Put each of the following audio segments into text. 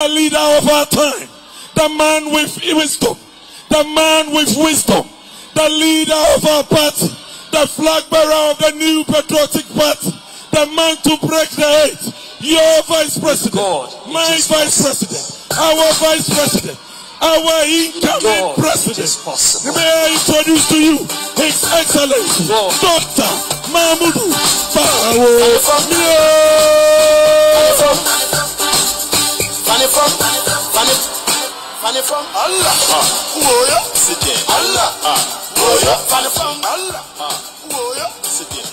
the leader of our time, the man with wisdom, the man with wisdom, the leader of our party, the flag bearer of the new patriotic party, the man to break the hate, your vice president, God, my vice president, our vice president, our incoming God, president. May I introduce to you His Excellency God. Dr. Mahmoud Bawo. Funny from, funny, funny from Allah. Ah. Uoya, sit there. Allah. Ah. Uoya, funny from Allah. Ah. Uoya, sit there.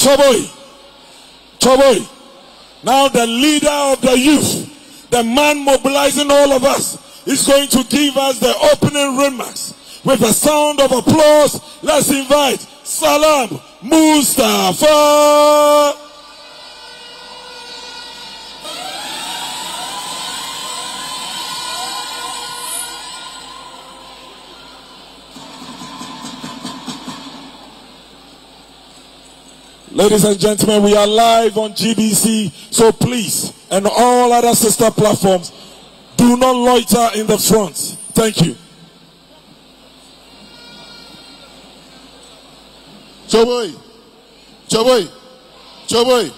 Choboy. Choboy. Now the leader of the youth, the man mobilizing all of us, is going to give us the opening remarks. With a sound of applause, let's invite Salam Mustafa. Ladies and gentlemen, we are live on GBC, so please, and all other sister platforms, do not loiter in the front. Thank you. Choboy, Choboy, Choboy,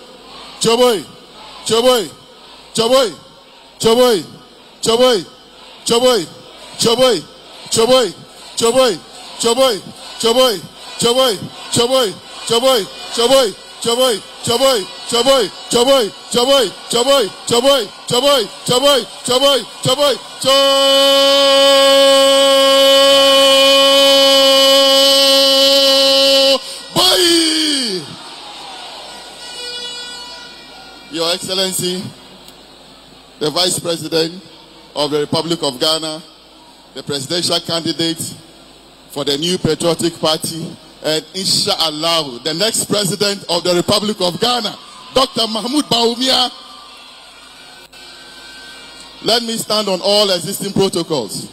Choboy, Choboy, Choboy, Choboy, Choboy, Choboy, Choboy, Choboy, Choboy, Choboy, Choboy, Choboy, Choboy, Choboy, Choboy, Choboy, Choboy, Choboy, Choboy, Choboy, Choboy, Choboy, Choboy, Choboy, Choboy, Choboy, Choboy. Your Excellency, the Vice President of the Republic of Ghana, the presidential candidate for the new Patriotic Party, and inshallah, the next president of the Republic of Ghana, Dr. Mahmoud Bawumia. Let me stand on all existing protocols.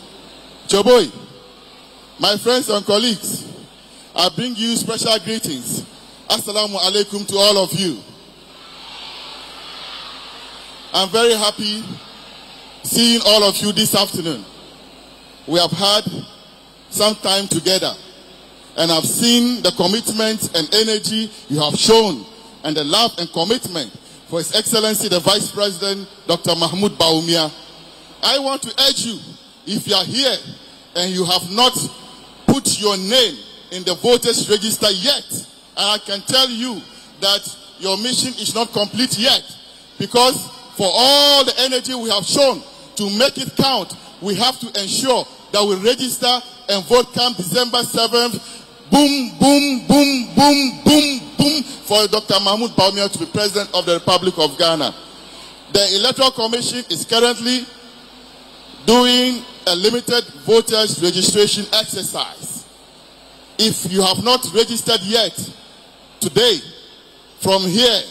Choboy, my friends and colleagues, I bring you special greetings. Assalamu alaikum to all of you. I'm very happy seeing all of you this afternoon. We have had some time together and I've seen the commitment and energy you have shown and the love and commitment for His Excellency the Vice President Dr. Mahmoud Bawumia. I want to urge you, if you are here and you have not put your name in the voters register yet, and I can tell you that your mission is not complete yet because for all the energy we have shown to make it count, we have to ensure that we register and vote come December 7th. Boom, boom, boom, boom, boom, boom for Dr. Mahmoud Bawumia to be president of the Republic of Ghana. The Electoral Commission is currently doing a limited voters registration exercise. If you have not registered yet, today, from here,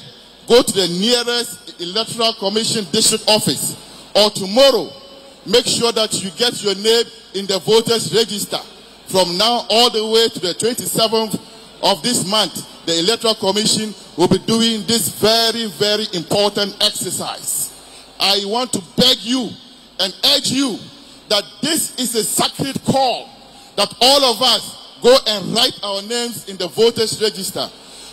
go to the nearest Electoral Commission district office or tomorrow, make sure that you get your name in the voters register. From now all the way to the 27th of this month, the Electoral Commission will be doing this very, very important exercise. I want to beg you and urge you that this is a sacred call that all of us go and write our names in the voters register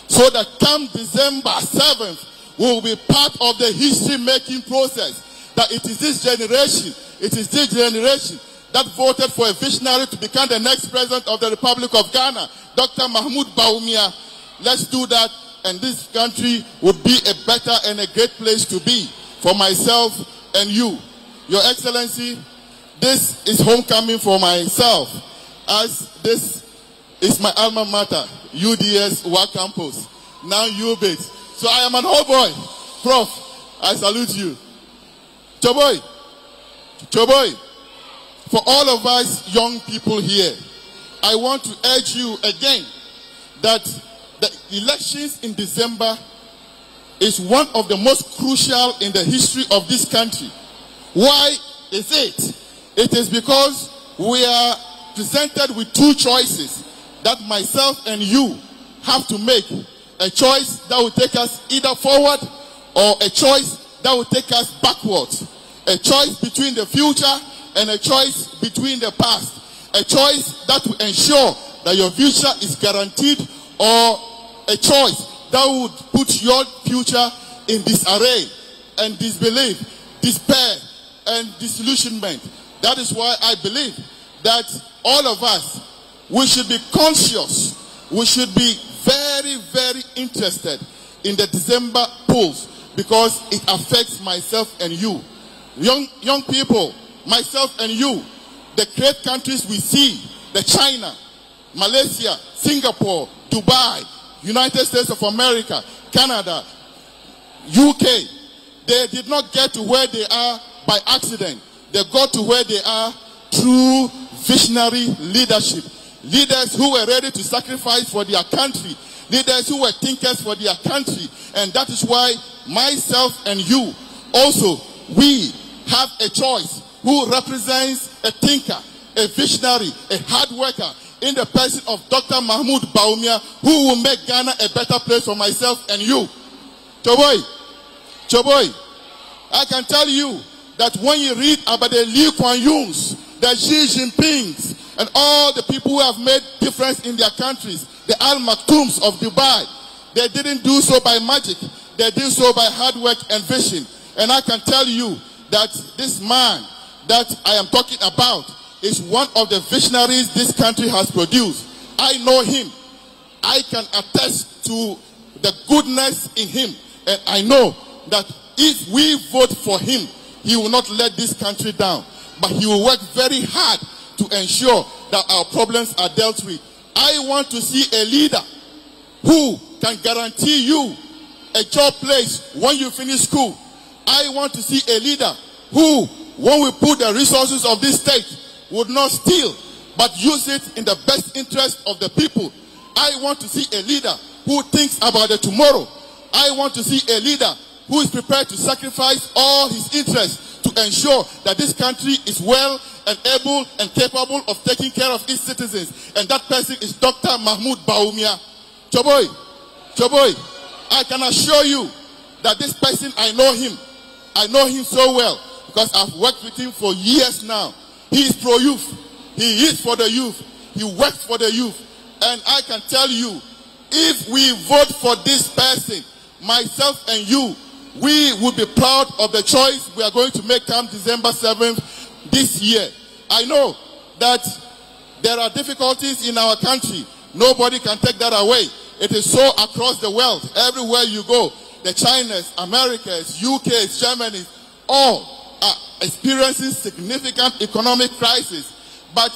so that come December 7th, we will be part of the history making process. That it is this generation, it is this generation that voted for a visionary to become the next president of the Republic of Ghana, Dr. Mahmoud Bawumia. Let's do that, and this country would be a better and a great place to be for myself and you. Your Excellency, this is homecoming for myself, as this is my alma mater, UDS WA Campus, now UBIDS. So I am an old boy. Prof, I salute you. Choboy, Choboy, for all of us young people here, I want to urge you again that the elections in December is one of the most crucial in the history of this country. Why is it? It is because we are presented with two choices that myself and you have to make. A choice that will take us either forward or a choice that will take us backwards. A choice between the future and a choice between the past. A choice that will ensure that your future is guaranteed or a choice that would put your future in disarray and disbelief, despair and disillusionment. That is why I believe that all of us, we should be conscious. We should be very, very interested in the December polls because it affects myself and you. Young, young people, myself and you, the great countries we see, the China, Malaysia, Singapore, Dubai, United States of America, Canada, UK, they did not get to where they are by accident. They got to where they are through visionary leadership. Leaders who were ready to sacrifice for their country. Leaders who were thinkers for their country. And that is why myself and you also, we have a choice who represents a thinker, a visionary, a hard worker in the person of Dr. Mahmoud Bawumia, who will make Ghana a better place for myself and you. Choboy, Choboy, I can tell you that when you read about the Lee Kuan Yews, the Xi Jinpings, and all the people who have made difference in their countries, the Al Maktoums of Dubai, they didn't do so by magic. They did so by hard work and vision. And I can tell you that this man that I am talking about is one of the visionaries this country has produced. I know him. I can attest to the goodness in him. And I know that if we vote for him, he will not let this country down. But he will work very hard to ensure that our problems are dealt with. I want to see a leader who can guarantee you a job place when you finish school. I want to see a leader who, when we put the resources of this state, would not steal, but use it in the best interest of the people. I want to see a leader who thinks about the tomorrow. I want to see a leader who is prepared to sacrifice all his interests to ensure that this country is well and able and capable of taking care of its citizens. And that person is Dr. Mahmoud Bawumia. Choboy, Choboy, I can assure you that this person, I know him. I know him so well because I've worked with him for years now. He is pro youth. He is for the youth. He works for the youth. And I can tell you, if we vote for this person, myself and you, we will be proud of the choice we are going to make come December 7th this year. I know that there are difficulties in our country. Nobody can take that away. It is so across the world. Everywhere you go, the Chinas, Americas, UKs, Germany, all are experiencing significant economic crisis. But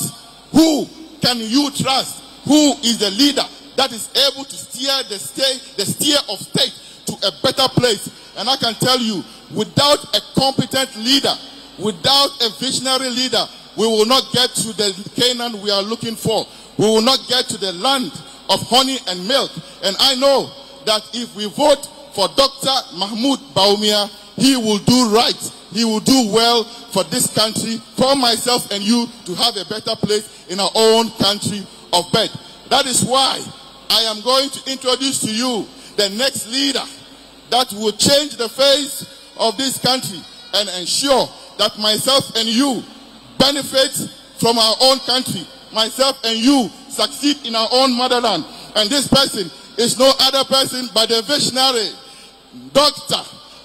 who can you trust? Who is the leader that is able to steer the state, the steer of state to a better place? And I can tell you, without a competent leader, without a visionary leader, we will not get to the Canaan we are looking for. We will not get to the land of honey and milk. And I know that if we vote for Dr. Mahmoud Bawumia, he will do right. He will do well for this country, for myself and you to have a better place in our own country of birth. That is why I am going to introduce to you the next leader that will change the face of this country and ensure that myself and you benefit from our own country. Myself and you succeed in our own motherland. And this person is no other person but the visionary, Dr.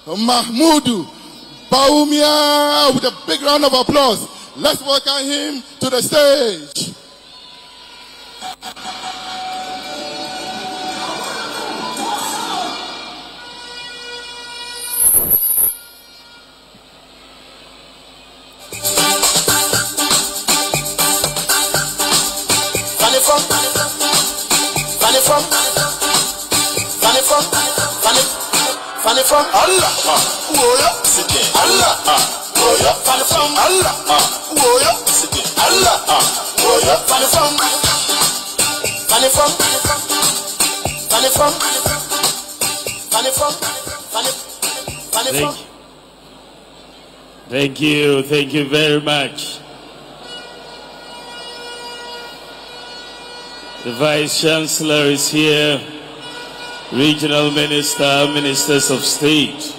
Mahmoud Bawumia, with a big round of applause. Let's welcome him to the stage. Funny from, funny from, funny from, funny, funny from Allah. Whoa, yeah, sit there. Allah. Whoa, yeah, funny from Allah. Whoa, yeah, sit there. Allah. Thank you. Thank you very much. The Vice Chancellor is here, Regional Minister, Ministers of State,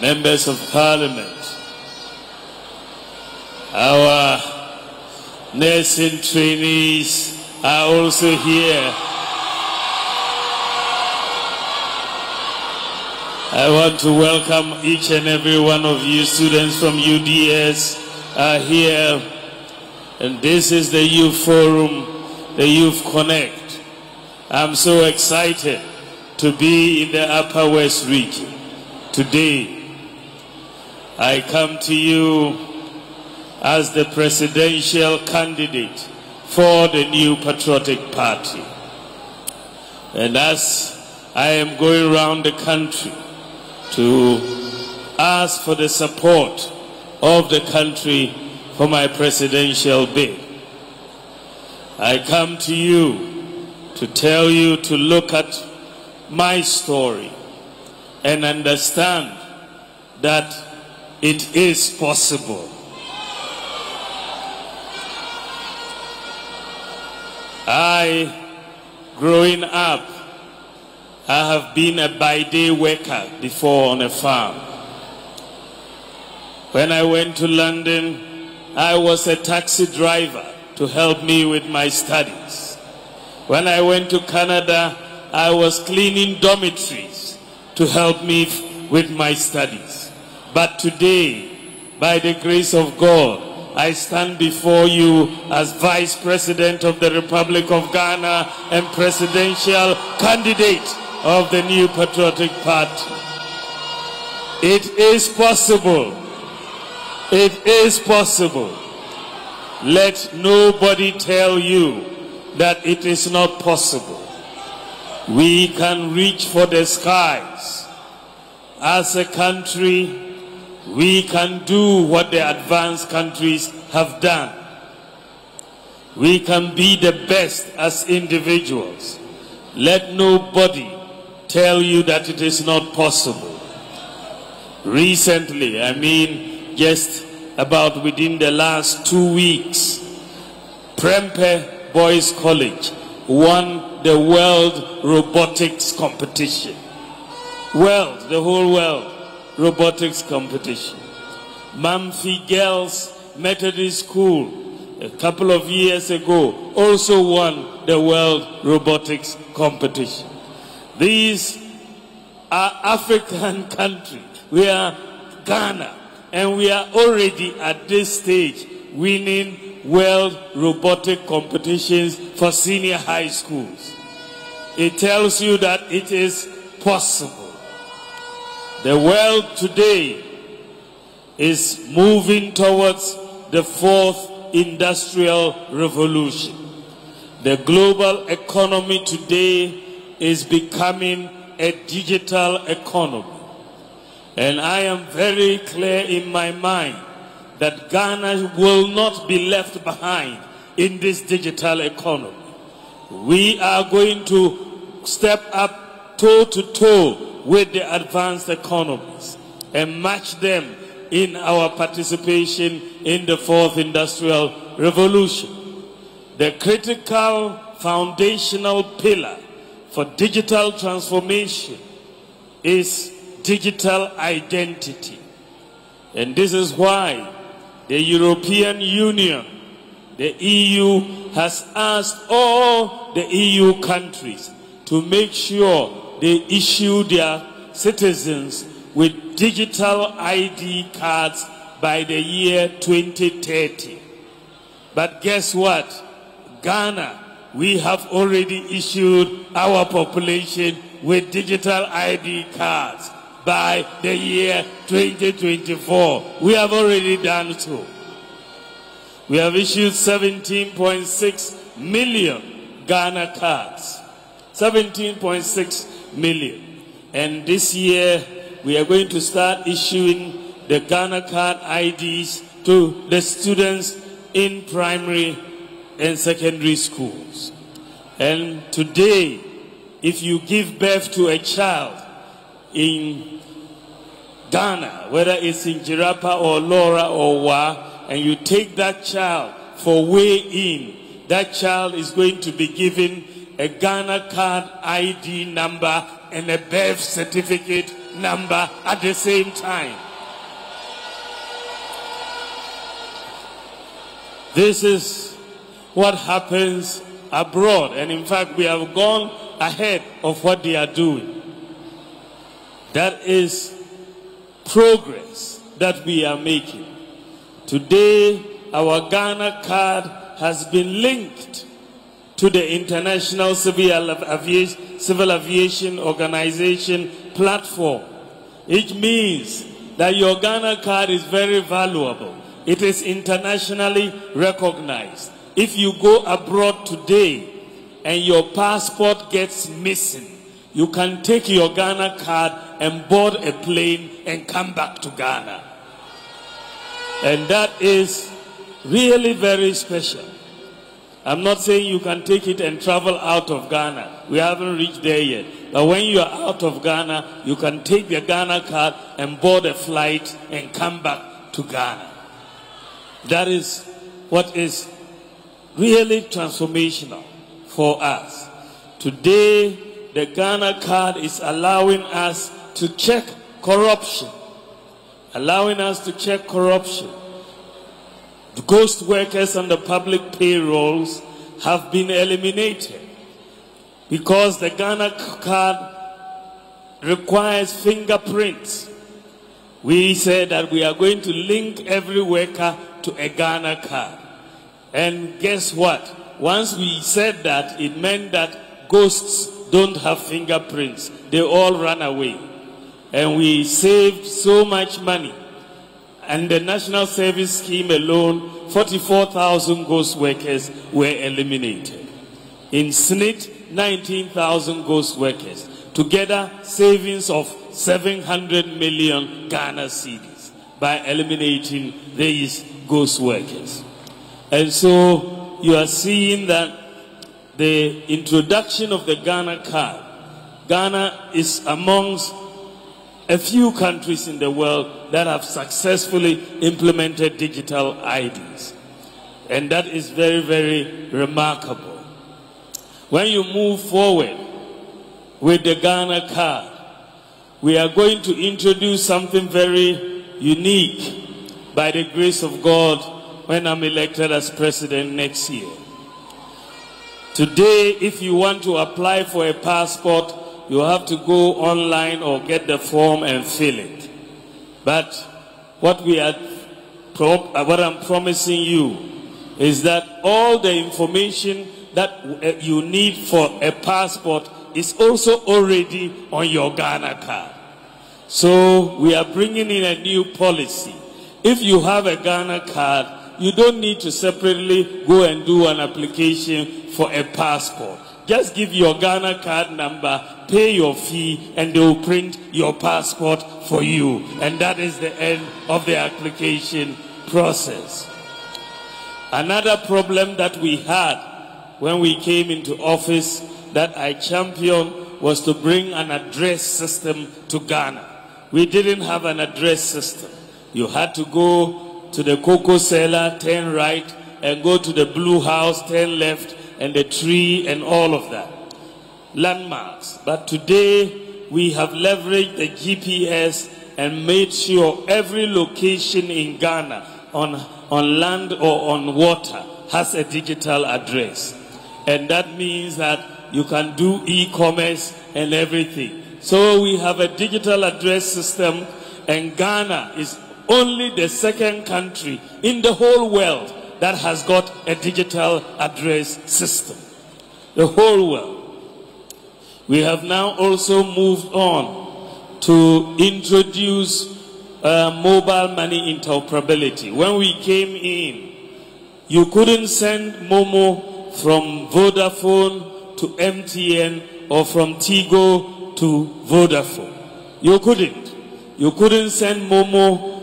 members of parliament, our nursing trainees are also here. I want to welcome each and every one of you students from UDS are here. And this is the Youth Forum, the Youth Connect. I'm so excited to be in the Upper West region today. I come to you as the presidential candidate for the new patriotic party. And as I am going around the country to ask for the support of the country for my presidential bid. I come to you to tell you to look at my story and understand that it is possible. I, growing up, I have been a by-day worker before on a farm. When I went to London, I was a taxi driver to help me with my studies. When I went to Canada, I was cleaning dormitories to help me with my studies. But today, by the grace of God, I stand before you as Vice President of the Republic of Ghana and presidential candidate of the new Patriotic Party. It is possible. It is possible. Let nobody tell you that it is not possible. We can reach for the skies. As a country, we can do what the advanced countries have done. We can be the best as individuals. Let nobody tell you that it is not possible. Recently, I mean just about within the last two weeks, Prempeh Boys College won the World Robotics Competition. World, the whole world robotics competition. Mamfe Girls Methodist School a couple of years ago also won the World Robotics Competition. These are African countries. We are Ghana and we are already at this stage winning world robotic competitions for senior high schools. It tells you that it is possible. The world today is moving towards the fourth industrial revolution. The global economy today is becoming a digital economy. And I am very clear in my mind that Ghana will not be left behind in this digital economy. We are going to step up toe to toe with the advanced economies and match them in our participation in the fourth industrial revolution. The critical foundational pillar for digital transformation is digital identity. And this is why the European Union, the EU, has asked all the EU countries to make sure they issue their citizens with digital ID cards by the year 2030. But guess what? Ghana, we have already issued our population with digital ID cards by the year 2024. We have already done so. We have issued 17.6 million Ghana cards. 17.6 million. And this year, we are going to start issuing the Ghana card IDs to the students in primary and secondary schools. And today, if you give birth to a child in Ghana, whether it's in Jirapa or Lawra or Wa, and you take that child for way in, that child is going to be given a Ghana card ID number and a birth certificate number at the same time. This is what happens abroad. And in fact, we have gone ahead of what they are doing. That is progress that we are making. Today, our Ghana card has been linked to the International Civil Aviation, Civil Aviation Organization platform. It means that your Ghana card is very valuable. It is internationally recognized. If you go abroad today and your passport gets missing, you can take your Ghana card and board a plane and come back to Ghana. And that is really very special. I'm not saying you can take it and travel out of Ghana. We haven't reached there yet. But when you are out of Ghana, you can take the Ghana card and board a flight and come back to Ghana. That is what is really transformational for us. Today, the Ghana card is allowing us to check corruption, allowing us to check corruption. The ghost workers on the public payrolls have been eliminated because the Ghana card requires fingerprints. We said that we are going to link every worker to a Ghana card. And guess what? Once we said that, it meant that ghosts don't have fingerprints. They all ran away. And we saved so much money. And the National Service Scheme alone, 44,000 ghost workers were eliminated. In SSNIT, 19,000 ghost workers. Together, savings of 700 million Ghana cedis by eliminating these ghost workers. And so you are seeing that the introduction of the Ghana card, Ghana is amongst a few countries in the world that have successfully implemented digital IDs. And that is very, very remarkable. When you move forward with the Ghana card, we are going to introduce something very unique by the grace of God when I'm elected as president next year. Today, if you want to apply for a passport, you have to go online or get the form and fill it. But what we are, uh, what I'm promising you is that all the information that uh, you need for a passport is also already on your Ghana card. So we are bringing in a new policy. If you have a Ghana card, you don't need to separately go and do an application for a passport. Just give your Ghana card number, pay your fee, and they will print your passport for you. And that is the end of the application process. Another problem that we had when we came into office that I championed was to bring an address system to Ghana. We didn't have an address system. You had to go to the cocoa cellar, turn right, and go to the blue house, turn left, and the tree, and all of that. Landmarks. But today, we have leveraged the GPS and made sure every location in Ghana, on, on land or on water, has a digital address. And that means that you can do e-commerce and everything. So we have a digital address system, and Ghana is only the second country in the whole world that has got a digital address system. The whole world. We have now also moved on to introduce uh, mobile money interoperability. When we came in, you couldn't send Momo from Vodafone to MTN or from Tigo to Vodafone. You couldn't. You couldn't send Momo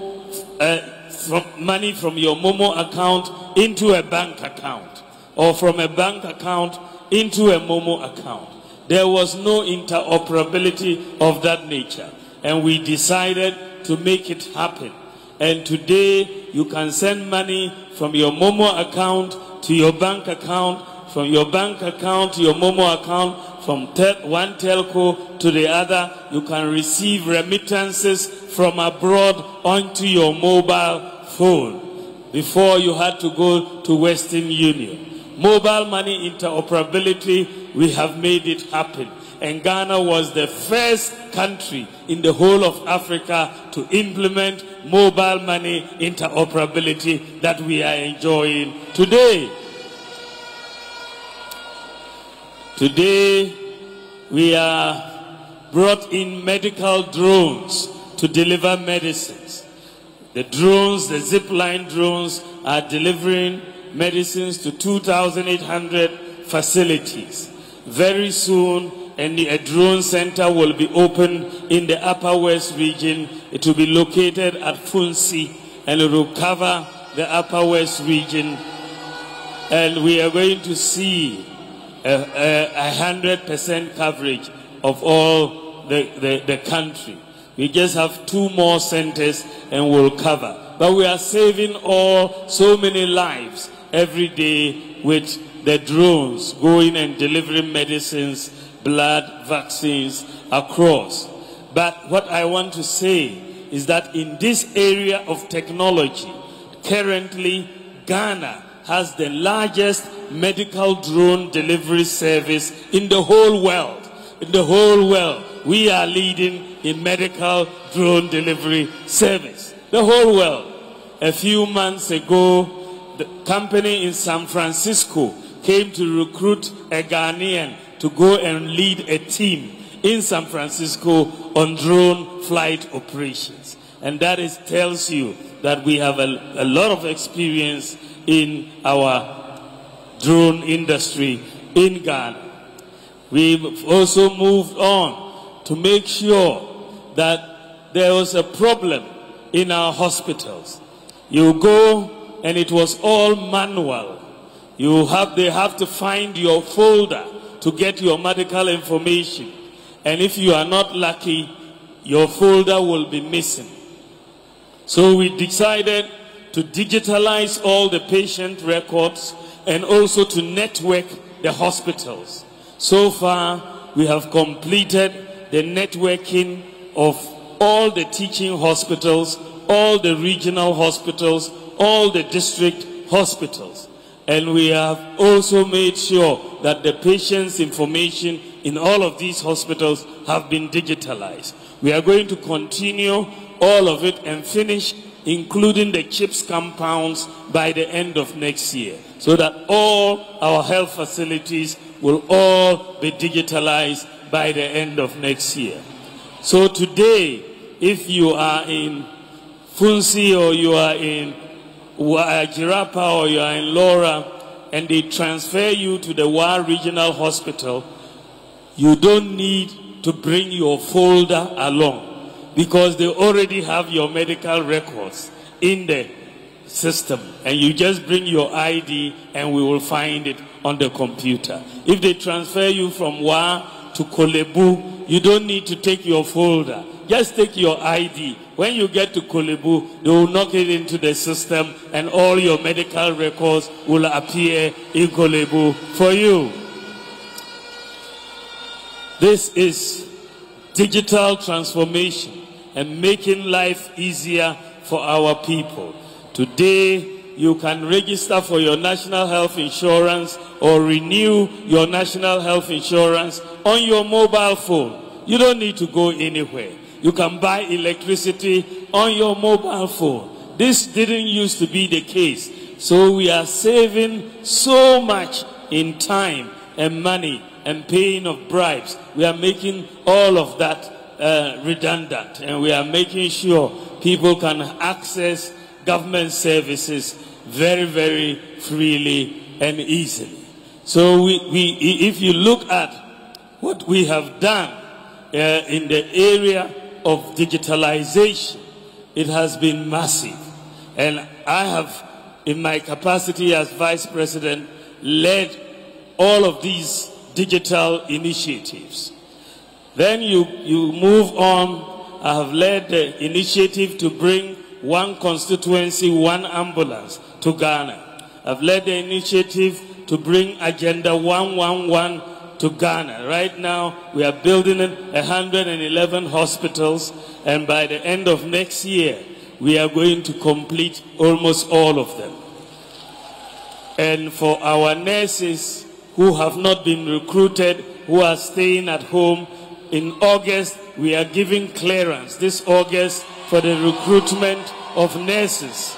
uh, from money from your Momo account into a bank account or from a bank account into a Momo account. There was no interoperability of that nature. And we decided to make it happen. And today, you can send money from your Momo account to your bank account, from your bank account to your Momo account, from tel- one telco to the other. You can receive remittances from abroad onto your mobile phone. Before you had to go to Western Union. Mobile money interoperability, we have made it happen. And Ghana was the first country in the whole of Africa to implement mobile money interoperability that we are enjoying today. Today, we are brought in medical drones to deliver medicines. The drones, the zipline drones, are delivering medicines to 2,800 facilities. Very soon, and a drone center will be opened in the Upper West region. It will be located at Funsi, and it will cover the Upper West region. And we are going to see a hundred percent coverage of all the, the, the country. We just have two more centers and we'll cover. But we are saving all so many lives every day with the drones going and delivering medicines, blood, vaccines across. But what I want to say is that in this area of technology, currently Ghana has the largest medical drone delivery service in the whole world. In the whole world, we are leading in medical drone delivery service. The whole world. A few months ago, the company in San Francisco came to recruit a Ghanaian to go and lead a team in San Francisco on drone flight operations. And that is, tells you that we have a, a lot of experience in our drone industry in Ghana. We've also moved on to make sure that there was a problem in our hospitals. You go and it was all manual. You have, they have to find your folder to get your medical information. And if you are not lucky, your folder will be missing. So we decided to digitalize all the patient records and also to network the hospitals. So far, we have completed the networking of all the teaching hospitals, all the regional hospitals, all the district hospitals. And we have also made sure that the patient's information in all of these hospitals have been digitalized. We are going to continue all of it and finish including the CHPS compounds by the end of next year so that all our health facilities will all be digitalized by the end of next year. So today, if you are in Funsi or you are in Jirapa or you are in Lawra and they transfer you to the Wa Regional Hospital, you don't need to bring your folder along because they already have your medical records in the system and you just bring your ID and we will find it on the computer. If they transfer you from Wa to Korle Bu, you don't need to take your folder. Just take your ID. When you get to Korle Bu, they will knock it into the system and all your medical records will appear in Korle Bu for you. This is digital transformation and making life easier for our people. Today, you can register for your national health insurance or renew your national health insurance on your mobile phone. You don't need to go anywhere. You can buy electricity on your mobile phone. This didn't used to be the case. So we are saving so much in time and money and paying of bribes. We are making all of that uh, redundant and we are making sure people can access government services very, very freely and easily. So we, we, if you look at what we have done uh, in the area of digitalization, it has been massive. And I have, in my capacity as vice president, led all of these digital initiatives. Then you, you move on. I have led the initiative to bring one constituency, one ambulance to Ghana. I've led the initiative to bring Agenda 111 to Ghana. Right now, we are building 111 hospitals, and by the end of next year, we are going to complete almost all of them. And for our nurses who have not been recruited, who are staying at home, in August, we are giving clearance this August for the recruitment of nurses.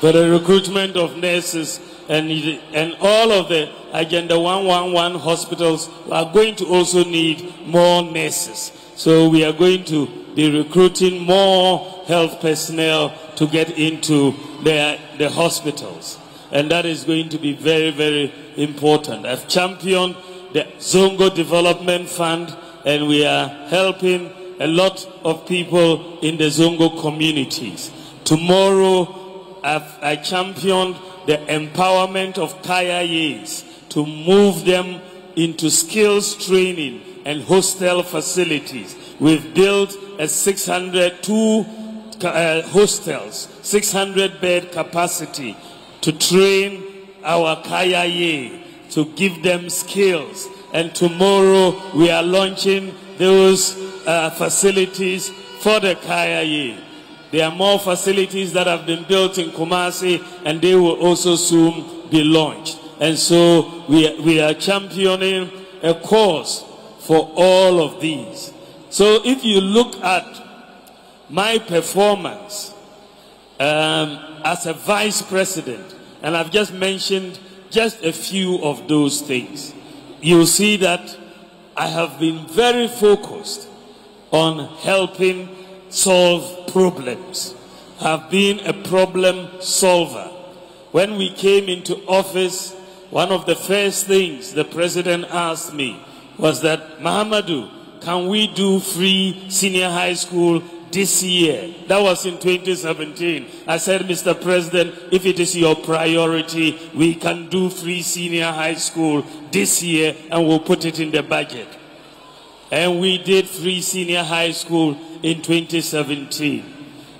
For the recruitment of nurses and, and all of the Agenda 111 hospitals are going to also need more nurses. So we are going to be recruiting more health personnel to get into the, the hospitals. And that is going to be very, very important. I've championed the Zongo Development Fund and we are helping a lot of people in the Zongo communities. Tomorrow, I've, I championed the empowerment of Kayayes to move them into skills training and hostel facilities. We've built a 600, two uh, hostels, 600 bed capacity to train our Kayaye, to give them skills. And tomorrow we are launching those uh, facilities for the Kayaye. There are more facilities that have been built in Kumasi and they will also soon be launched. And so we, we are championing a cause for all of these. So if you look at my performance um, as a vice president, and I've just mentioned just a few of those things, you'll see that I have been very focused on helping solve problems. I've been a problem solver. When we came into office, one of the first things the president asked me was that, Mahamadou, can we do free senior high school this year. That was in 2017. I said, Mr. President, if it is your priority, we can do free senior high school this year and we'll put it in the budget. And we did free senior high school in 2017.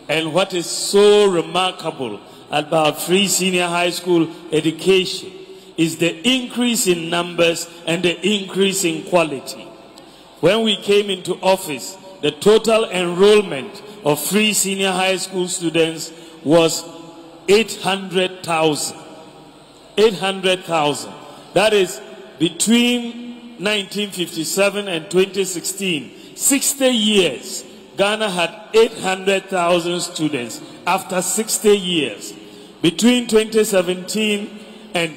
And what is so remarkable about free senior high school education is the increase in numbers and the increase in quality. When we came into office, the total enrollment of free senior high school students was 800,000. 800,000. That is between 1957 and 2016, 60 years, Ghana had 800,000 students after 60 years. Between 2017 and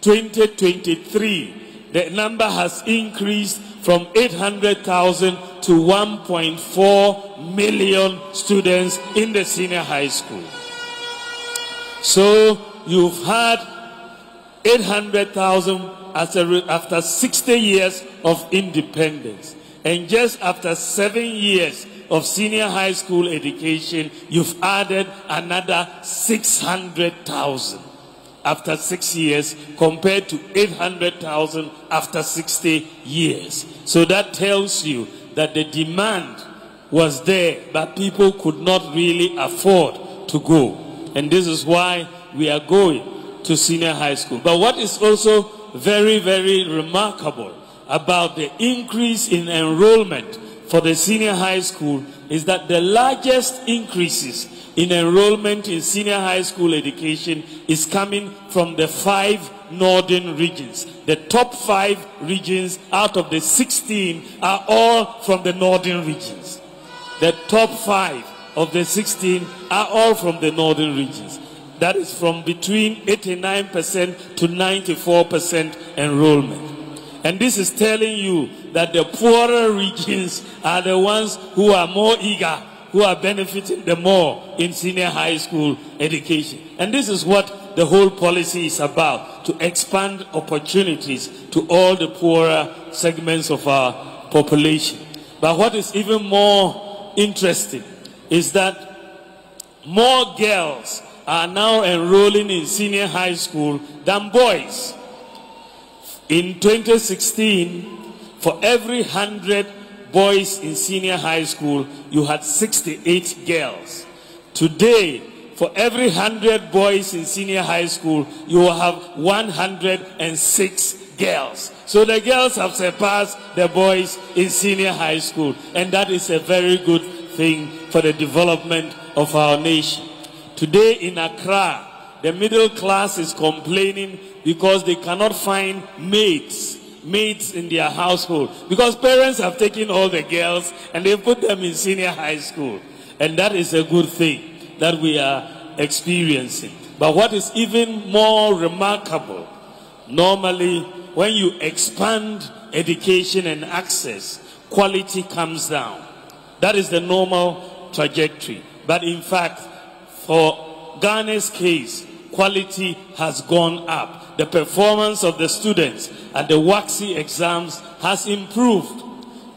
2023, the number has increased from 800,000 to 1.4 million students in the senior high school. So you've had 800,000 after 60 years of independence. And just after seven years of senior high school education, you've added another 600,000 after six years compared to 800,000 after 60 years. So that tells you that the demand was there, but people could not really afford to go. And this is why we are going to senior high school. But what is also very, very remarkable about the increase in enrollment for the senior high school is that the largest increases in enrollment in senior high school education is coming from the five northern regions. The top five regions out of the 16 are all from the northern regions. The top five of the 16 are all from the northern regions. That is from between 89% to 94% enrollment. And this is telling you that the poorer regions are the ones who are more eager who are benefiting the more in senior high school education. And this is what the whole policy is about, to expand opportunities to all the poorer segments of our population. But what is even more interesting is that more girls are now enrolling in senior high school than boys. In 2016, for every 100 boys in senior high school, you had 68 girls. Today, for every 100 boys in senior high school, you will have 106 girls. So the girls have surpassed the boys in senior high school. And that is a very good thing for the development of our nation. Today in Accra, the middle class is complaining because they cannot find mates mates in their household. Because parents have taken all the girls and they put them in senior high school. And that is a good thing that we are experiencing. But what is even more remarkable normally when you expand education and access quality comes down. That is the normal trajectory. But in fact for Ghana's case quality has gone up. The performance of the students at the WASSCE exams has improved.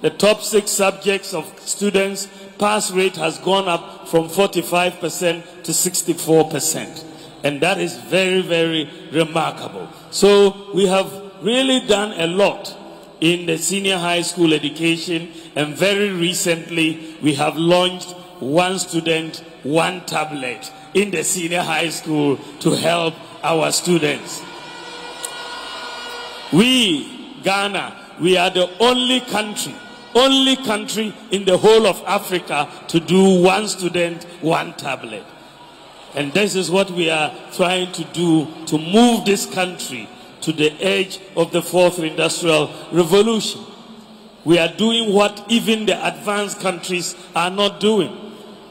The top six subjects of students pass rate has gone up from 45% to 64%. And that is very, very remarkable. So we have really done a lot in the senior high school education. And very recently, we have launched one student, one tablet in the senior high school to help our students. We, Ghana, we are the only country, only country in the whole of Africa to do one student, one tablet. And this is what we are trying to do to move this country to the edge of the fourth industrial revolution. We are doing what even the advanced countries are not doing.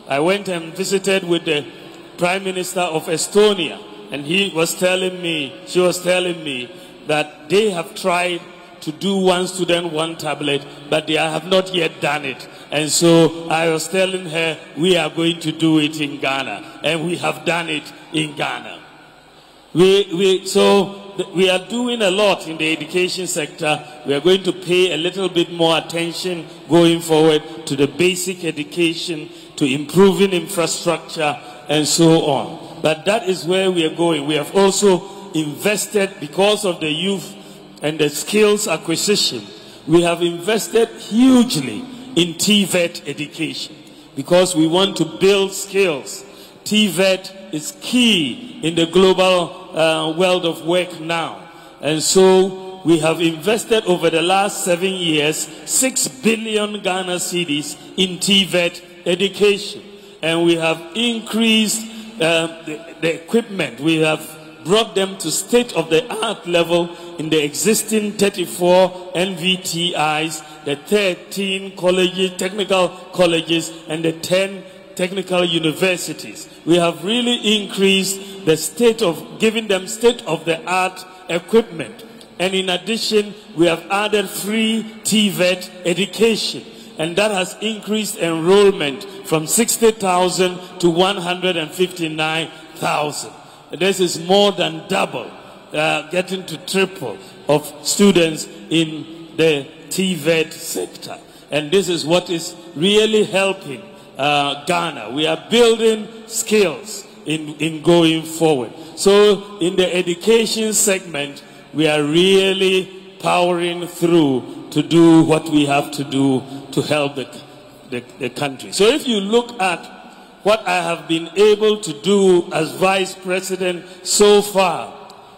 I went and visited with the Prime Minister of Estonia, and he was telling me, she was telling me that they have tried to do one student, one tablet, but they have not yet done it. And so I was telling her, we are going to do it in Ghana, and we have done it in Ghana. We, we, so we are doing a lot in the education sector. We are going to pay a little bit more attention going forward to the basic education, to improving infrastructure, and so on. But that is where we are going. We have also invested because of the youth and the skills acquisition. We have invested hugely in TVET education because we want to build skills. TVET is key in the global uh, world of work now. And so we have invested over the last seven years 6 billion Ghana cedis in TVET education and we have increased uh, the, the equipment. We have brought them to state-of-the-art level in the existing 34 NVTIs, the 13 colleges, technical colleges, and the 10 technical universities. We have really increased the state of, giving them state-of-the-art equipment. And in addition, we have added free TVET education and that has increased enrollment from 60,000 to 159,000. This is more than double, uh, getting to triple of students in the TVET sector. And this is what is really helping uh, Ghana. We are building skills in, in going forward. So in the education segment, we are really powering through to do what we have to do to help the, the, the country. So if you look at what I have been able to do as vice president so far,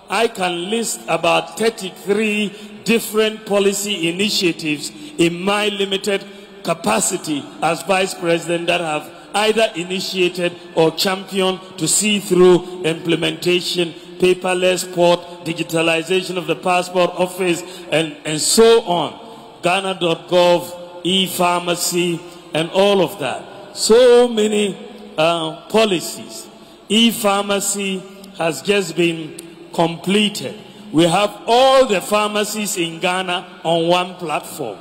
I can list about 33 different policy initiatives in my limited capacity as vice president that have either initiated or championed to see through implementation, paperless port, digitalization of the passport office, and, and so on. Ghana.gov e-pharmacy, and all of that. So many uh, policies. E-pharmacy has just been completed. We have all the pharmacies in Ghana on one platform.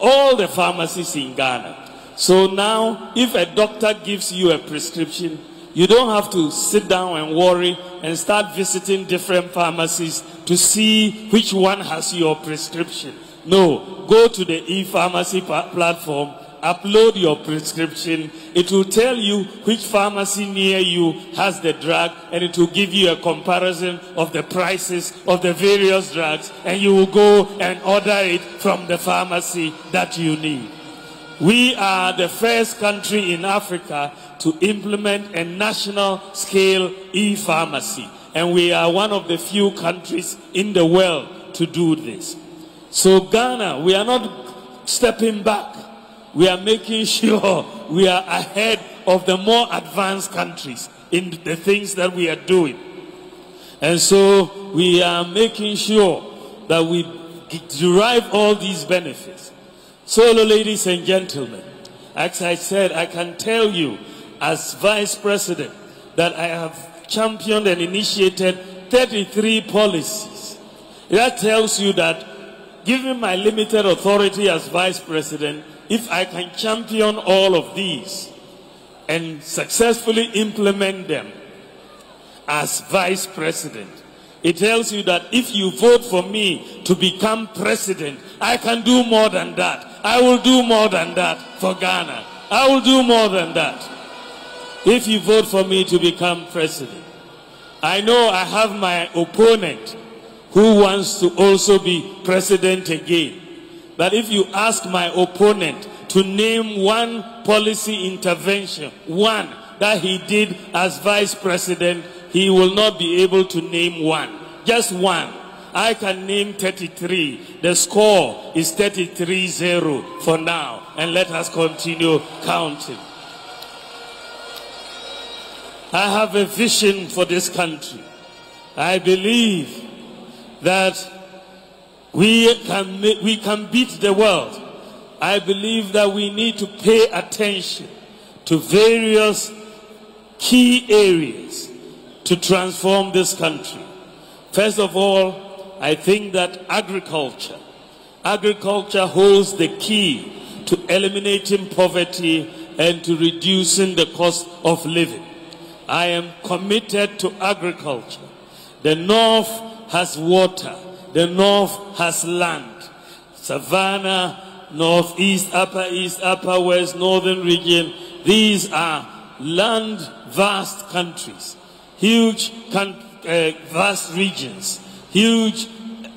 All the pharmacies in Ghana. So now, if a doctor gives you a prescription, you don't have to sit down and worry and start visiting different pharmacies to see which one has your prescription. No, go to the e-pharmacy platform, upload your prescription. It will tell you which pharmacy near you has the drug and it will give you a comparison of the prices of the various drugs and you will go and order it from the pharmacy that you need. We are the first country in Africa to implement a national scale e-pharmacy. And we are one of the few countries in the world to do this. So Ghana, we are not stepping back. We are making sure we are ahead of the more advanced countries in the things that we are doing. And so we are making sure that we derive all these benefits. So, ladies and gentlemen, as I said, I can tell you as vice president that I have championed and initiated 33 policies. That tells you that given my limited authority as vice president, if I can champion all of these and successfully implement them as vice president, it tells you that if you vote for me to become president, I can do more than that. I will do more than that for Ghana. I will do more than that. If you vote for me to become president, I know I have my opponent who wants to also be president again. But if you ask my opponent to name one policy intervention, one that he did as vice president, he will not be able to name one. Just one. I can name 33. The score is 33-0 for now. And let us continue counting. I have a vision for this country. I believe that we can, we can beat the world. I believe that we need to pay attention to various key areas to transform this country. First of all, I think that agriculture, agriculture holds the key to eliminating poverty and to reducing the cost of living. I am committed to agriculture. The North has water. The North has land. Savannah, Northeast, Upper East, Upper West, Northern region. These are land vast countries. Huge, uh, vast regions. Huge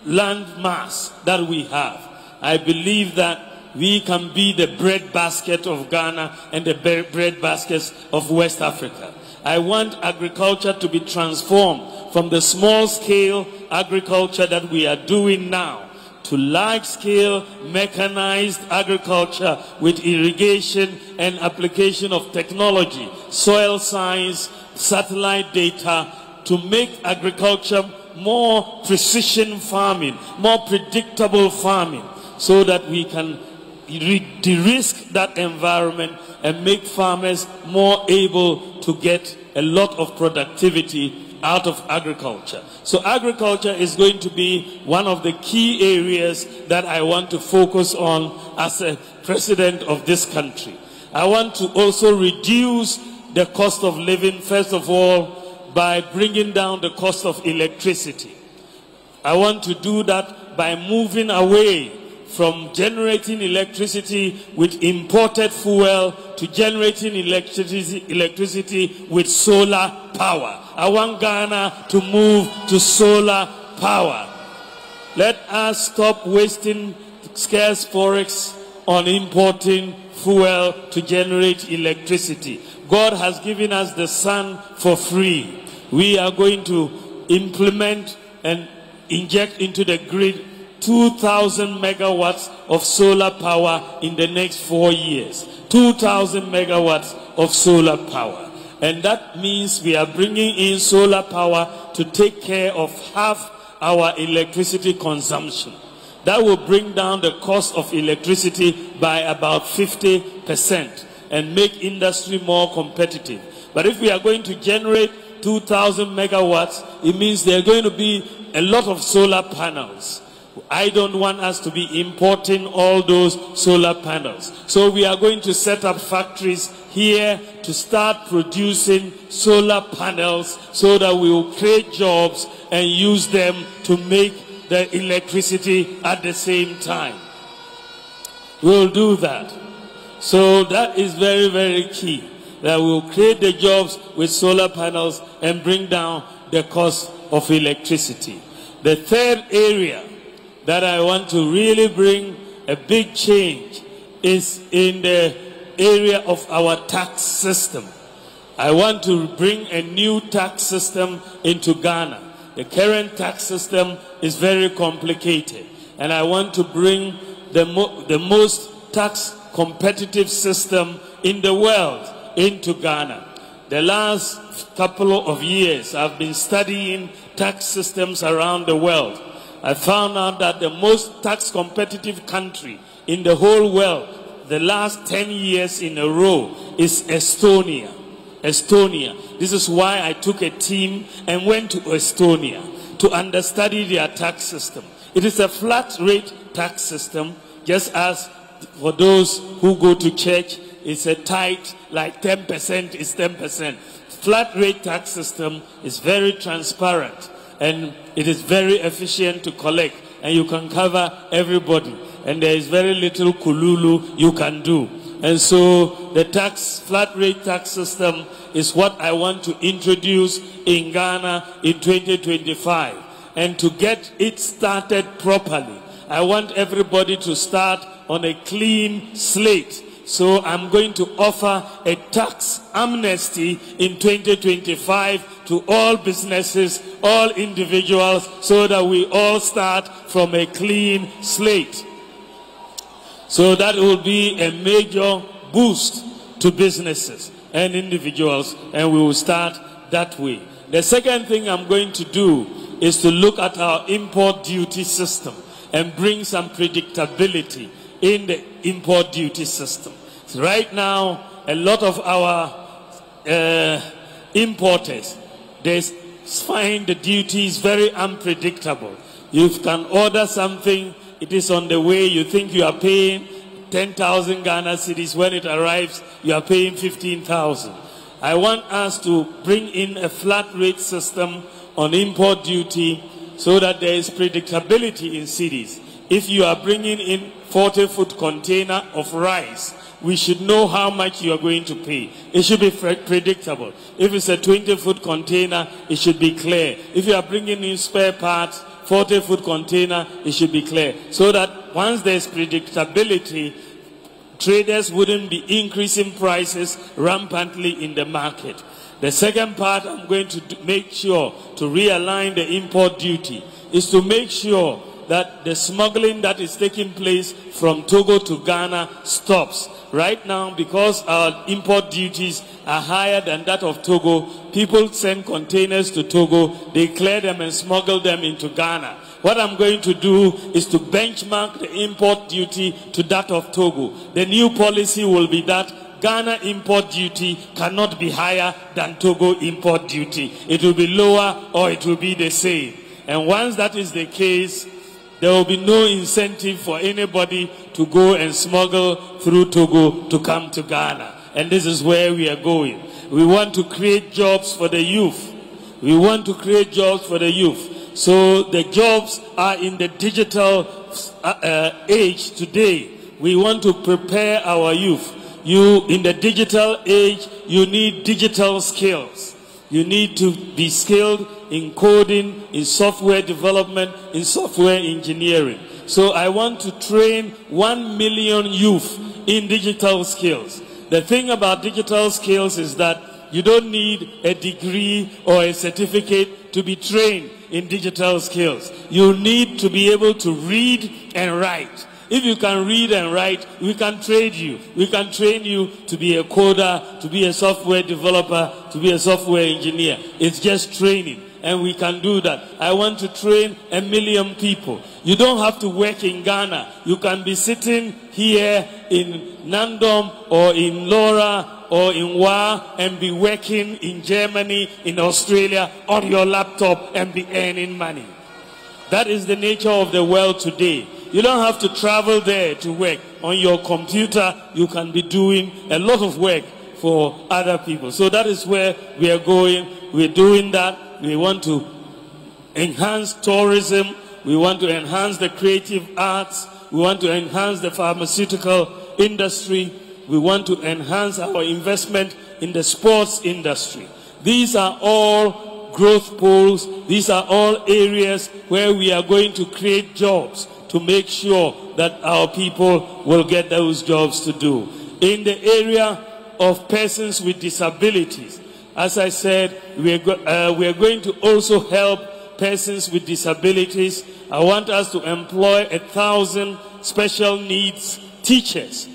land mass that we have. I believe that we can be the breadbasket of Ghana and the bread baskets of West Africa. I want agriculture to be transformed from the small scale agriculture that we are doing now to large scale mechanized agriculture with irrigation and application of technology, soil science, satellite data to make agriculture more precision farming, more predictable farming so that we can de-risk that environment and make farmers more able to get a lot of productivity out of agriculture. So agriculture is going to be one of the key areas that I want to focus on as a president of this country. I want to also reduce the cost of living, first of all, by bringing down the cost of electricity. I want to do that by moving away from generating electricity with imported fuel to generating electricity, electricity with solar power. I want Ghana to move to solar power. Let us stop wasting scarce forex on importing fuel to generate electricity. God has given us the sun for free. We are going to implement and inject into the grid 2,000 megawatts of solar power in the next four years. 2,000 megawatts of solar power. And that means we are bringing in solar power to take care of half our electricity consumption. That will bring down the cost of electricity by about 50% and make industry more competitive. But if we are going to generate 2,000 megawatts, it means there are going to be a lot of solar panels. I don't want us to be importing all those solar panels. So we are going to set up factories here to start producing solar panels so that we will create jobs and use them to make the electricity at the same time. We'll do that. So that is very, very key. That we'll create the jobs with solar panels and bring down the cost of electricity. The third area that I want to really bring a big change is in the area of our tax system. I want to bring a new tax system into Ghana. The current tax system is very complicated, and I want to bring the, mo- the most tax competitive system in the world into Ghana. The last couple of years, I've been studying tax systems around the world. I found out that the most tax competitive country in the whole world, the last 10 years in a row, is Estonia. Estonia. This is why I took a team and went to Estonia to understudy their tax system. It is a flat rate tax system, just as for those who go to church, it's a tithe, like 10% is 10%. Flat rate tax system is very transparent and it is very efficient to collect and you can cover everybody and there is very little kululu you can do. And so the tax, flat rate tax system is what I want to introduce in Ghana in 2025. And to get it started properly, I want everybody to start on a clean slate. So I'm going to offer a tax amnesty in 2025 to all businesses, all individuals, so that we all start from a clean slate. So that will be a major boost to businesses and individuals, and we will start that way. The second thing I'm going to do is to look at our import duty system and bring some predictability in the import duty system. So right now, a lot of our uh, importers, they find the duties very unpredictable. You can order something, it is on the way, you think you are paying 10,000 Ghana cedis. When it arrives, you are paying 15,000. I want us to bring in a flat rate system on import duty so that there is predictability in cities. If you are bringing in 40 foot container of rice, we should know how much you are going to pay. It should be predictable. If it's a 20 foot container, it should be clear. If you are bringing in spare parts, 40 foot container, it should be clear. So that once there's predictability, traders wouldn't be increasing prices rampantly in the market. The second part I'm going to make sure to realign the import duty is to make sure that the smuggling that is taking place from Togo to Ghana stops. Right now, because our import duties are higher than that of Togo, people send containers to Togo, they clear them and smuggle them into Ghana. What I'm going to do is to benchmark the import duty to that of Togo. The new policy will be that Ghana import duty cannot be higher than Togo import duty. It will be lower or it will be the same. And once that is the case, there will be no incentive for anybody to go and smuggle through Togo to come to Ghana. And this is where we are going. We want to create jobs for the youth. We want to create jobs for the youth. So the jobs are in the digital uh, uh, age today. We want to prepare our youth. You, in the digital age, you need digital skills. You need to be skilled in coding, in software development, in software engineering. So I want to train one million youth in digital skills. The thing about digital skills is that you don't need a degree or a certificate to be trained in digital skills. You need to be able to read and write. If you can read and write, we can train you. We can train you to be a coder, to be a software developer, to be a software engineer. It's just training. And we can do that. I want to train a million people. You don't have to work in Ghana. You can be sitting here in Nandom or in Lawra or in Wa and be working in Germany, in Australia on your laptop and be earning money. That is the nature of the world today. You don't have to travel there to work. On your computer, you can be doing a lot of work for other people. So that is where we are going. We're doing that. We want to enhance tourism. We want to enhance the creative arts. We want to enhance the pharmaceutical industry. We want to enhance our investment in the sports industry. These are all growth poles. These are all areas where we are going to create jobs to make sure that our people will get those jobs to do. In the area of persons with disabilities, as I said, we are, uh, we are going to also help persons with disabilities. I want us to employ a thousand special needs teachers,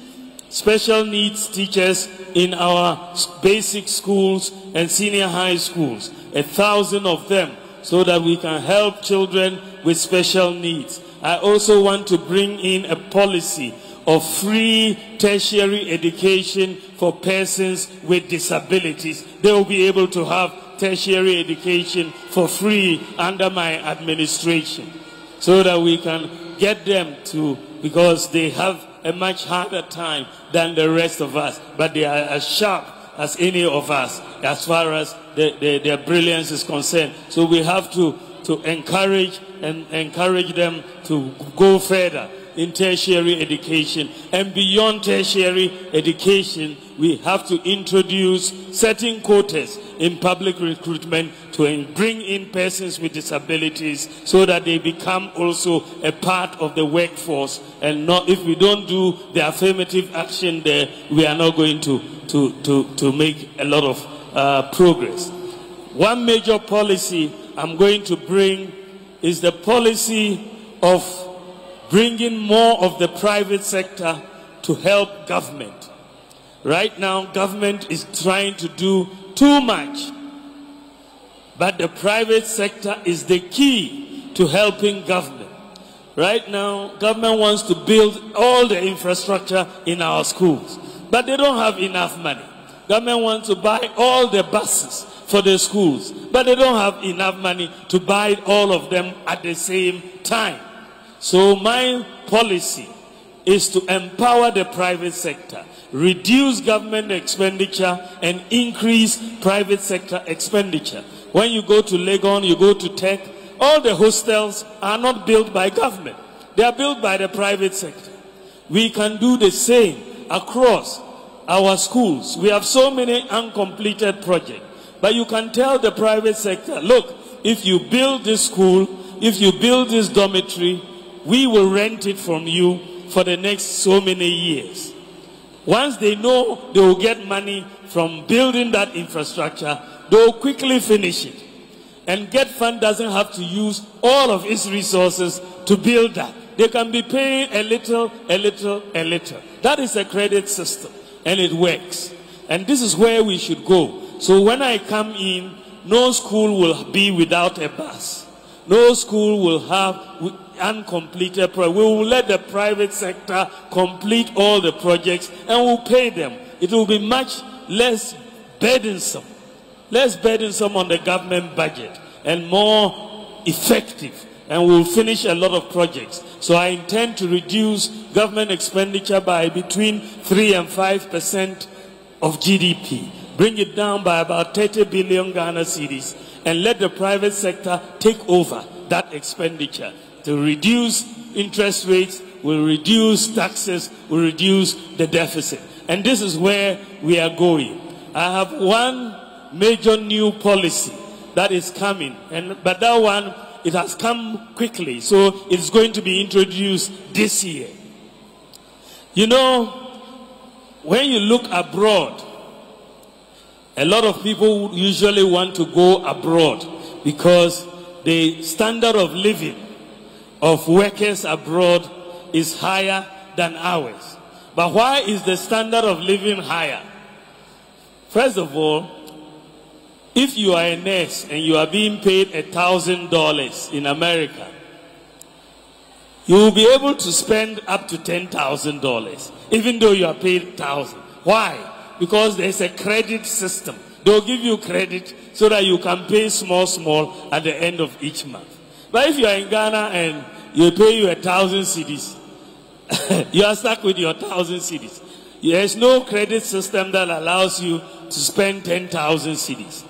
special needs teachers in our basic schools and senior high schools, a thousand of them, so that we can help children with special needs. I also want to bring in a policy of free tertiary education for persons with disabilities. They will be able to have tertiary education for free under my administration so that we can get them to, because they have a much harder time than the rest of us, but they are as sharp as any of us as far as the, the, their brilliance is concerned. So we have to, to encourage and encourage them to go further in tertiary education. And beyond tertiary education, we have to introduce certain quotas in public recruitment to bring in persons with disabilities so that they become also a part of the workforce. And not if we don't do the affirmative action there, we are not going to, to, to, to make a lot of uh, progress. One major policy I'm going to bring is the policy of bringing more of the private sector to help government. Right now, government is trying to do too much. But the private sector is the key to helping government. Right now, government wants to build all the infrastructure in our schools, but they don't have enough money. Government wants to buy all the buses for the schools, but they don't have enough money to buy all of them at the same time. So my policy is to empower the private sector, reduce government expenditure and increase private sector expenditure. When you go to Legon, you go to Tech, all the hostels are not built by government. They are built by the private sector. We can do the same across our schools. We have so many uncompleted projects. But you can tell the private sector, look, if you build this school, if you build this dormitory, we will rent it from you for the next so many years. Once they know they will get money from building that infrastructure, they will quickly finish it. And GETFund doesn't have to use all of its resources to build that. They can be paying a little, a little, a little. That is a credit system, and it works. And this is where we should go. So when I come in, no school will be without a bus. No school will have uncompleted projects. We will let the private sector complete all the projects and we'll pay them. It will be much less burdensome, less burdensome on the government budget and more effective. And we'll finish a lot of projects. So I intend to reduce government expenditure by between 3 and 5 percent of GDP. Bring it down by about 30 billion Ghana cedis and let the private sector take over that expenditure to reduce interest rates, will reduce taxes, will reduce the deficit. And this is where we are going. I have one major new policy that is coming, and but that one it has come quickly, so it's going to be introduced this year. You know, when you look abroad, a lot of people usually want to go abroad because the standard of living of workers abroad is higher than ours. But why is the standard of living higher? First of all, if you are a nurse and you are being paid a thousand dollars in America, you will be able to spend up to ten thousand dollars, even though you are paid thousand. Why? Because there's a credit system. They'll give you credit so that you can pay small, small at the end of each month. But if you are in Ghana and you pay you a thousand cedis, you are stuck with your thousand cedis. There is no credit system that allows you to spend 10,000 cedis.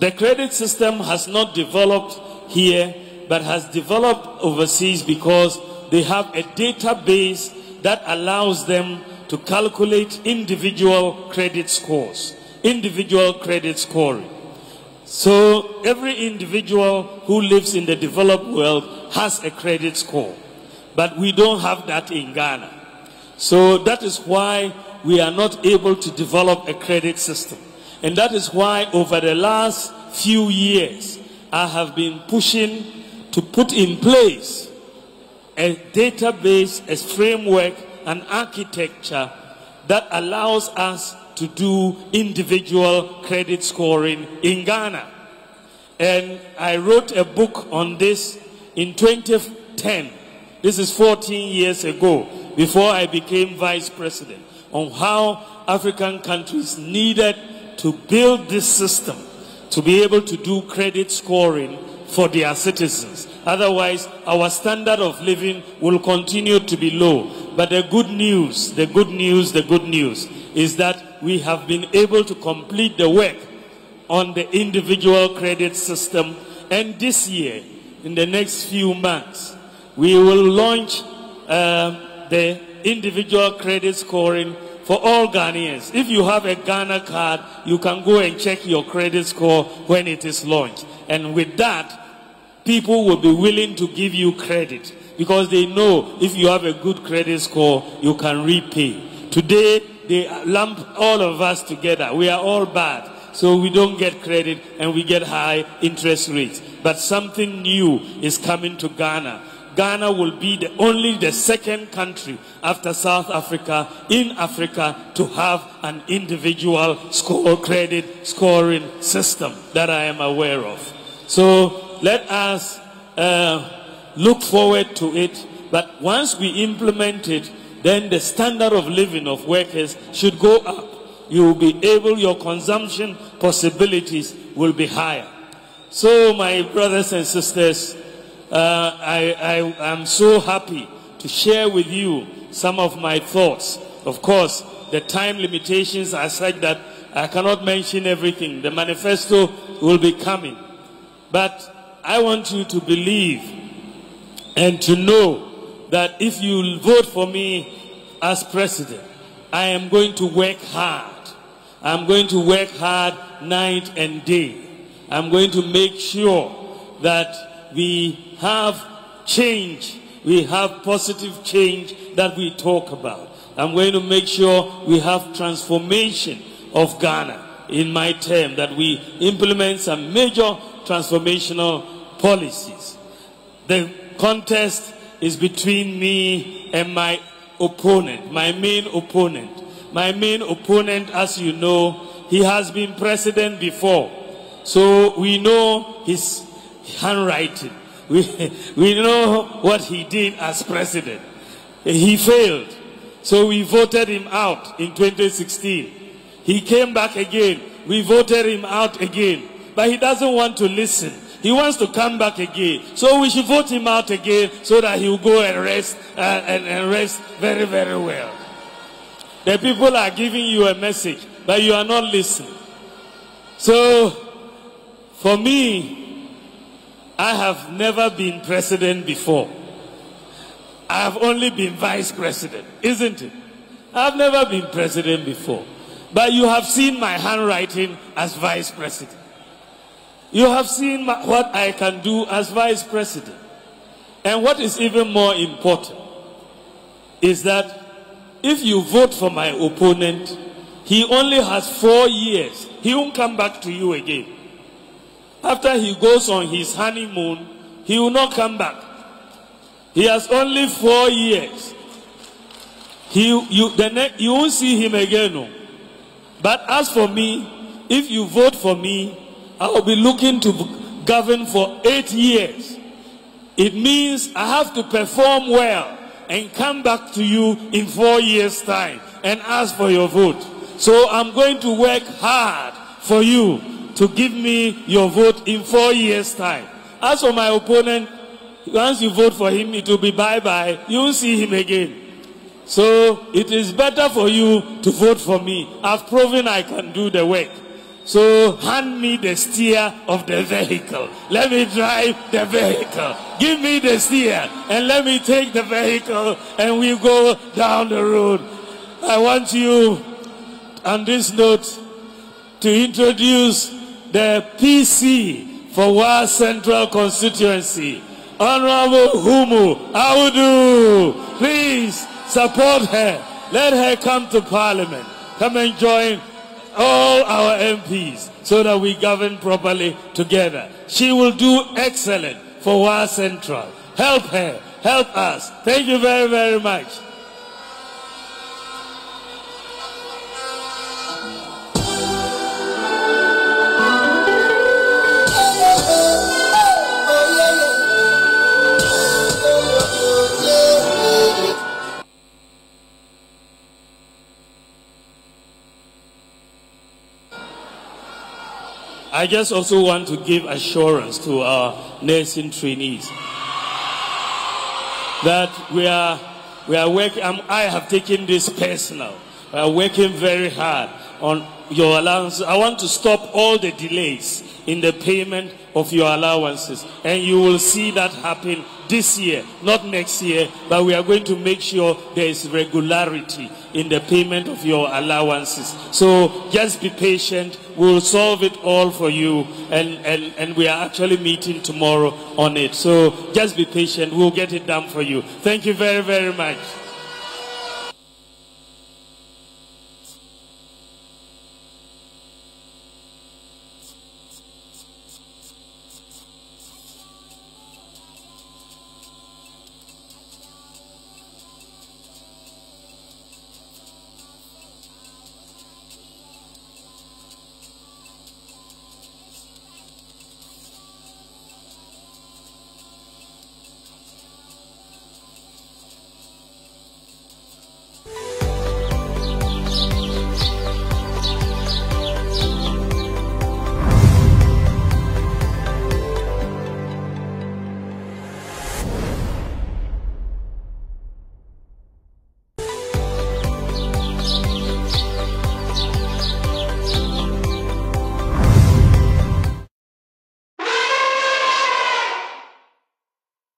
The credit system has not developed here, but has developed overseas because they have a database that allows them to calculate individual credit scores, individual credit scoring. So every individual who lives in the developed world has a credit score. But we don't have that in Ghana. So that is why we are not able to develop a credit system. And that is why over the last few years, I have been pushing to put in place a database, a framework, an architecture that allows us to do individual credit scoring in Ghana. And I wrote a book on this in 2010. This is 14 years ago, before I became vice president, on how African countries needed to build this system to be able to do credit scoring for their citizens. Otherwise, our standard of living will continue to be low. But the good news, the good news, the good news is that we have been able to complete the work on the individual credit system. And this year, in the next few months, we will launch uh, the individual credit scoring for all Ghanaians. If you have a Ghana card, you can go and check your credit score when it is launched. And with that, people will be willing to give you credit because they know if you have a good credit score, you can repay. Today, they lump all of us together. We are all bad. So we don't get credit and we get high interest rates. But something new is coming to Ghana. Ghana will be the only the second country after South Africa in Africa to have an individual score credit scoring system that I am aware of. So let us uh, look forward to it. But once we implement it, then the standard of living of workers should go up. You will be able, your consumption possibilities will be higher. So, my brothers and sisters, uh, I, I am so happy to share with you some of my thoughts. Of course, the time limitations are such that I cannot mention everything. The manifesto will be coming. But I want you to believe and to know that if you vote for me as president, I am going to work hard. I'm going to work hard night and day. I'm going to make sure that we have change. We have positive change that we talk about. I'm going to make sure we have transformation of Ghana in my term, that we implement some major transformational policies. The contest is between me and my opponent, my main opponent. My main opponent, as you know, he has been president before. So we know his handwriting. We, we know what he did as president. He failed. So we voted him out in 2016. He came back again. We voted him out again. But he doesn't want to listen. He wants to come back again. So we should vote him out again so that he will go and rest uh, and, and rest very, very well. The people are giving you a message, but you are not listening. So, for me, I have never been president before. I have only been vice president, isn't it? I have never been president before. But you have seen my handwriting as vice president. You have seen my, what I can do as vice president. And what is even more important is that if you vote for my opponent, he only has four years. He won't come back to you again. After he goes on his honeymoon, he will not come back. He has only four years. He, you, the you won't see him again. No. But as for me, if you vote for me, I will be looking to govern for eight years. It means I have to perform well and come back to you in four years' time and ask for your vote. So I'm going to work hard for you to give me your vote in four years' time. As for my opponent, once you vote for him, it will be bye-bye. You won't see him again. So it is better for you to vote for me. I've proven I can do the work. So hand me the steer of the vehicle. Let me drive the vehicle. Give me the steer and let me take the vehicle and we go down the road. I want you on this note to introduce the PC for Wa Central Constituency, Honorable Humu Audu. Please support her. Let her come to Parliament. Come and join all our MPs so that we govern properly together. She will do excellent for Wa Central. Help her. Help us. Thank you very, very much. I just also want to give assurance to our nursing trainees that we are we are working. I have taken this personal. We are working very hard on your allowance. I want to stop all the delays in the payment of your allowances, and you will see that happen this year, not next year. But we are going to make sure there is regularity in the payment of your allowances. So just be patient. We'll solve it all for you. And, and, and we are actually meeting tomorrow on it. So just be patient. We'll get it done for you. Thank you very, very much.